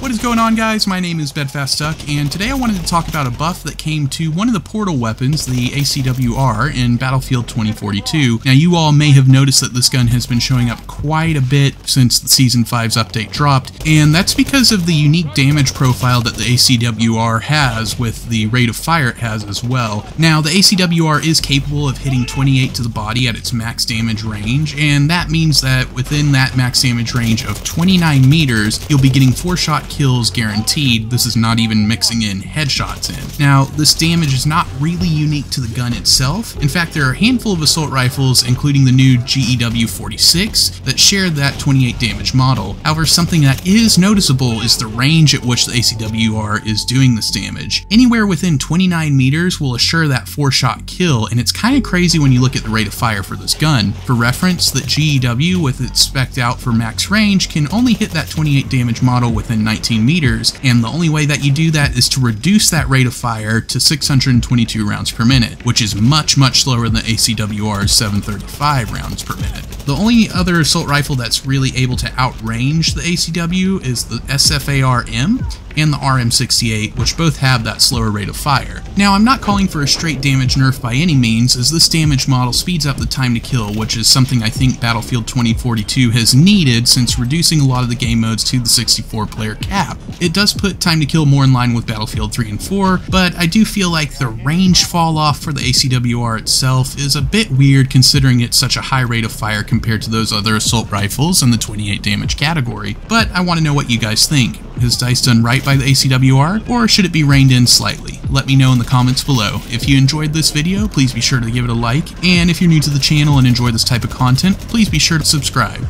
What is going on guys? My name is BedfastDuck and today I wanted to talk about a buff that came to one of the portal weapons, the ACWR, in Battlefield 2042. Now you all may have noticed that this gun has been showing up quite a bit since the Season 5's update dropped, and that's because of the unique damage profile that the ACWR has with the rate of fire it has as well. Now the ACWR is capable of hitting 28 to the body at its max damage range, and that means that within that max damage range of 29 meters, you'll be getting 4 shot kills guaranteed. This is not even mixing in headshots in. Now, this damage is not really unique to the gun itself. In fact, there are a handful of assault rifles, including the new GEW 46, that share that 28 damage model. However, something that is noticeable is the range at which the ACWR is doing this damage. Anywhere within 29 meters will assure that 4 shot kill, and it's kind of crazy when you look at the rate of fire for this gun. For reference, the GEW, with its spec out for max range, can only hit that 28 damage model within 19 19 meters, and the only way that you do that is to reduce that rate of fire to 622 rounds per minute, which is much, much slower than ACWR's 735 rounds per minute. The only other assault rifle that's really able to outrange the ACW is the SFAR-M, and the RM68, which both have that slower rate of fire. Now, I'm not calling for a straight damage nerf by any means, as this damage model speeds up the time to kill, which is something I think Battlefield 2042 has needed since reducing a lot of the game modes to the 64 player cap. It does put time to kill more in line with Battlefield 3 and 4, but I do feel like the range fall off for the ACWR itself is a bit weird considering it's such a high rate of fire compared to those other assault rifles in the 28 damage category. But I want to know what you guys think. Is DICE done right by the ACWR, or should it be reined in slightly? Let me know in the comments below. If you enjoyed this video, please be sure to give it a like, and if you're new to the channel and enjoy this type of content, please be sure to subscribe.